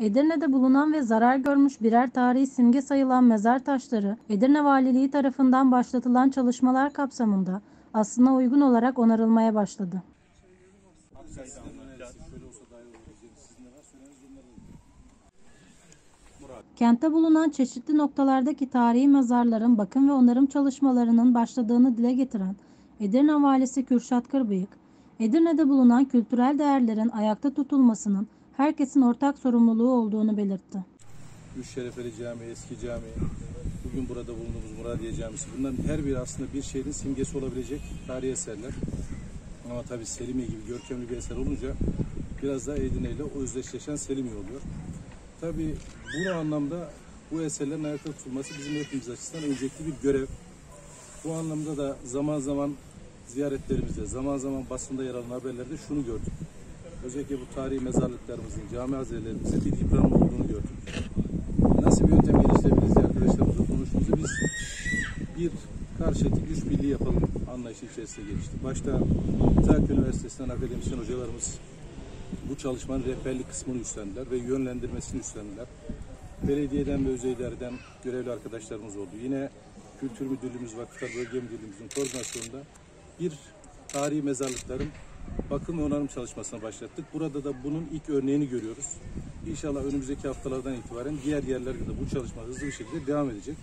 Edirne'de bulunan ve zarar görmüş birer tarihi simge sayılan mezar taşları, Edirne Valiliği tarafından başlatılan çalışmalar kapsamında aslına uygun olarak onarılmaya başladı. Kentte bulunan çeşitli noktalardaki tarihi mezarların bakım ve onarım çalışmalarının başladığını dile getiren Edirne Valisi Kürşat Kırbıyık, Edirne'de bulunan kültürel değerlerin ayakta tutulmasının herkesin ortak sorumluluğu olduğunu belirtti. Üç Şerefeli Camii, Eski Cami, bugün burada bulunduğumuz Muradiye Camisi. Bunların her biri aslında bir şehrin simgesi olabilecek tarihi eserler. Ama tabii Selimiye gibi görkemli bir eser olunca biraz daha Edirne ile özdeşleşen Selimiye oluyor. Tabii bu anlamda bu eserlerin ayakta tutulması bizim hepimiz açısından öncelikli bir görev. Bu anlamda da zaman zaman ziyaretlerimizde, zaman zaman basında yer alan haberlerde şunu gördük. Özellikle bu tarihi mezarlıklarımızın, cami hazirelerimizin bir yıpranma olduğunu gördük. Nasıl bir yöntem geliştirebiliriz diye arkadaşlarımızla konuştuğumuzda biz bir karşıtı güç birliği yapalım anlayışı içerisinde gelişti. Başta Trakya Üniversitesi'nden akademisyen hocalarımız bu çalışmanın rehberlik kısmını üstlendiler ve yönlendirmesini üstlendiler. Belediyeden ve özel görevli arkadaşlarımız oldu. Yine Kültür Müdürlüğümüz, Vakıflar Bölge Müdürlüğümüzün koordinasyonunda bir tarihi mezarlıkların bakım ve onarım çalışmasına başlattık. Burada da bunun ilk örneğini görüyoruz. İnşallah önümüzdeki haftalardan itibaren diğer yerlerde de bu çalışma hızlı bir şekilde devam edecek.